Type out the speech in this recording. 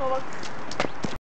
Новак.